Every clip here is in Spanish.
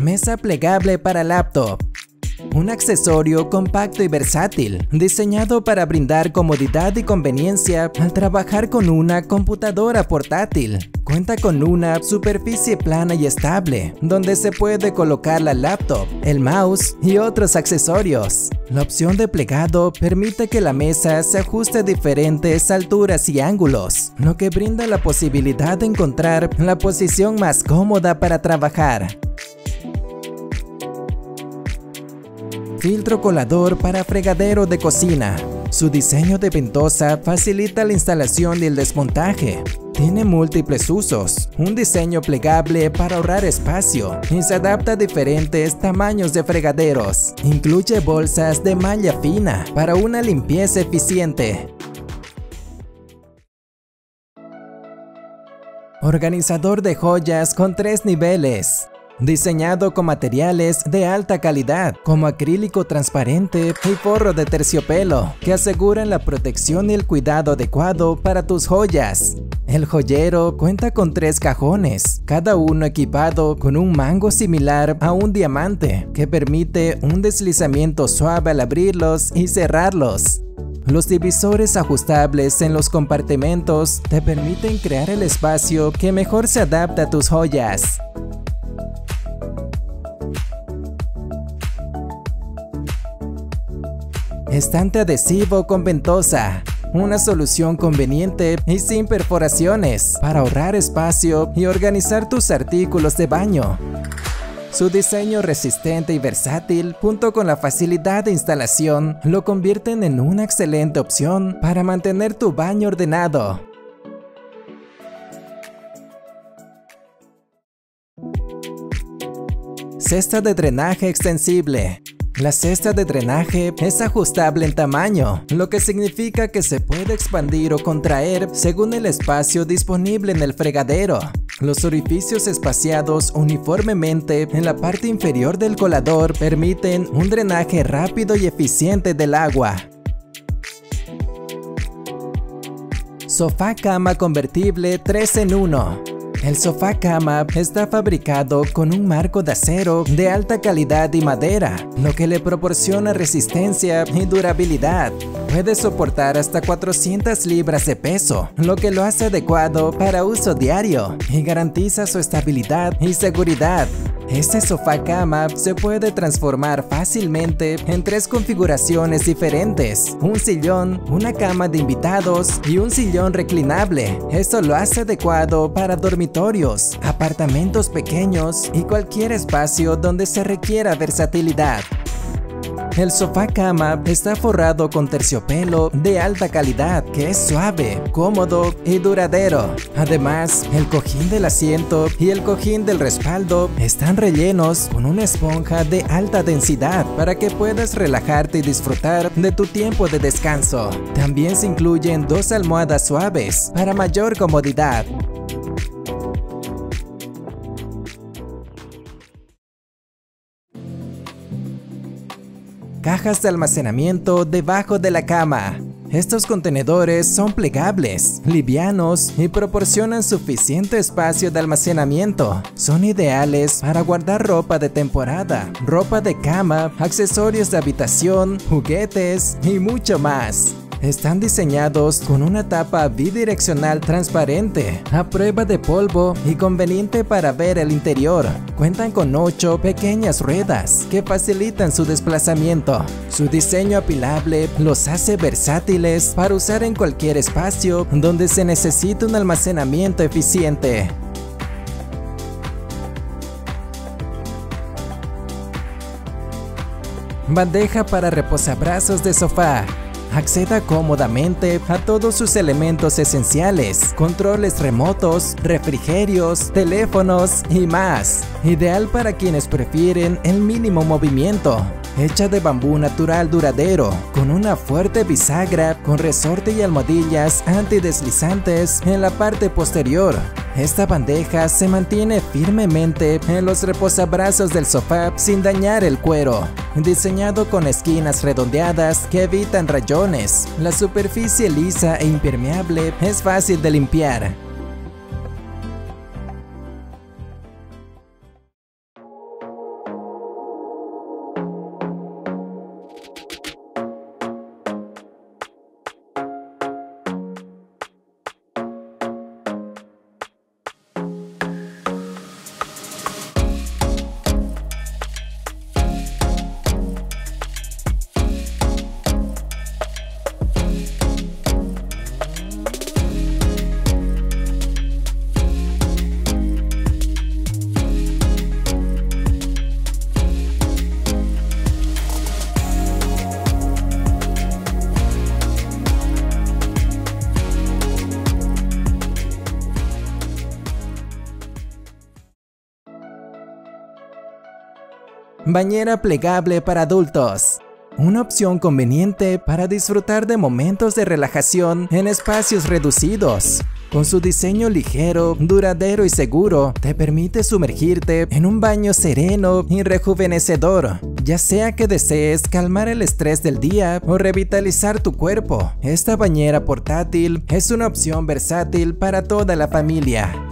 Mesa plegable para laptop. Un accesorio compacto y versátil, diseñado para brindar comodidad y conveniencia al trabajar con una computadora portátil. Cuenta con una superficie plana y estable, donde se puede colocar la laptop, el mouse y otros accesorios. La opción de plegado permite que la mesa se ajuste a diferentes alturas y ángulos, lo que brinda la posibilidad de encontrar la posición más cómoda para trabajar. Filtro colador para fregadero de cocina. Su diseño de ventosa facilita la instalación y el desmontaje. Tiene múltiples usos, un diseño plegable para ahorrar espacio y se adapta a diferentes tamaños de fregaderos. Incluye bolsas de malla fina para una limpieza eficiente. Organizador de joyas con tres niveles diseñado con materiales de alta calidad como acrílico transparente y forro de terciopelo que aseguran la protección y el cuidado adecuado para tus joyas. El joyero cuenta con tres cajones, cada uno equipado con un mango similar a un diamante que permite un deslizamiento suave al abrirlos y cerrarlos. Los divisores ajustables en los compartimentos te permiten crear el espacio que mejor se adapta a tus joyas. Estante adhesivo con ventosa. Una solución conveniente y sin perforaciones para ahorrar espacio y organizar tus artículos de baño. Su diseño resistente y versátil, junto con la facilidad de instalación, lo convierten en una excelente opción para mantener tu baño ordenado. Cesta de drenaje extensible. La cesta de drenaje es ajustable en tamaño, lo que significa que se puede expandir o contraer según el espacio disponible en el fregadero. Los orificios espaciados uniformemente en la parte inferior del colador permiten un drenaje rápido y eficiente del agua. Sofá cama convertible 3 en 1 el sofá cama está fabricado con un marco de acero de alta calidad y madera, lo que le proporciona resistencia y durabilidad. Puede soportar hasta 400 libras de peso, lo que lo hace adecuado para uso diario y garantiza su estabilidad y seguridad. Este sofá cama se puede transformar fácilmente en tres configuraciones diferentes, un sillón, una cama de invitados y un sillón reclinable. Esto lo hace adecuado para dormitorios, apartamentos pequeños y cualquier espacio donde se requiera versatilidad. El sofá cama está forrado con terciopelo de alta calidad que es suave, cómodo y duradero. Además, el cojín del asiento y el cojín del respaldo están rellenos con una esponja de alta densidad para que puedas relajarte y disfrutar de tu tiempo de descanso. También se incluyen dos almohadas suaves para mayor comodidad. Cajas de almacenamiento debajo de la cama. Estos contenedores son plegables, livianos y proporcionan suficiente espacio de almacenamiento. Son ideales para guardar ropa de temporada, ropa de cama, accesorios de habitación, juguetes y mucho más. Están diseñados con una tapa bidireccional transparente, a prueba de polvo y conveniente para ver el interior. Cuentan con 8 pequeñas ruedas que facilitan su desplazamiento. Su diseño apilable los hace versátiles para usar en cualquier espacio donde se necesite un almacenamiento eficiente. Bandeja para reposabrazos de sofá. Acceda cómodamente a todos sus elementos esenciales, controles remotos, refrigerios, teléfonos y más. Ideal para quienes prefieren el mínimo movimiento. Hecha de bambú natural duradero, con una fuerte bisagra con resorte y almohadillas antideslizantes en la parte posterior. Esta bandeja se mantiene firmemente en los reposabrazos del sofá sin dañar el cuero. Diseñado con esquinas redondeadas que evitan rayones, la superficie lisa e impermeable es fácil de limpiar. Bañera plegable para adultos. Una opción conveniente para disfrutar de momentos de relajación en espacios reducidos. Con su diseño ligero, duradero y seguro, te permite sumergirte en un baño sereno y rejuvenecedor, ya sea que desees calmar el estrés del día o revitalizar tu cuerpo. Esta bañera portátil es una opción versátil para toda la familia.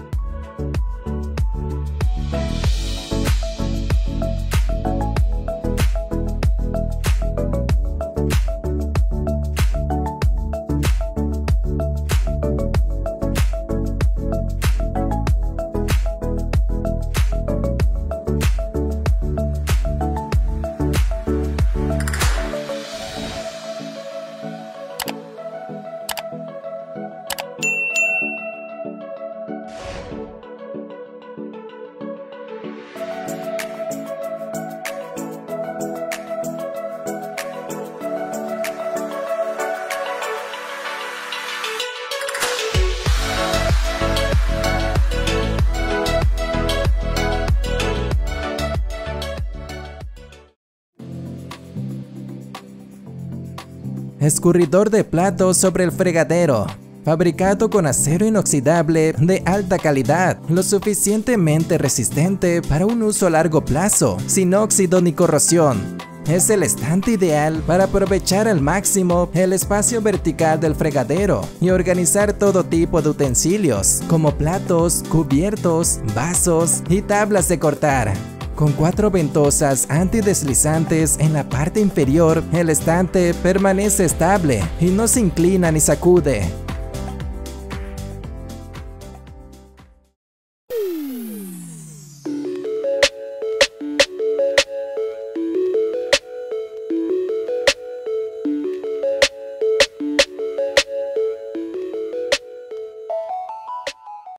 Escurridor de platos sobre el fregadero. Fabricado con acero inoxidable de alta calidad, lo suficientemente resistente para un uso a largo plazo, sin óxido ni corrosión. Es el estante ideal para aprovechar al máximo el espacio vertical del fregadero y organizar todo tipo de utensilios, como platos, cubiertos, vasos y tablas de cortar. Con cuatro ventosas antideslizantes en la parte inferior, el estante permanece estable y no se inclina ni sacude.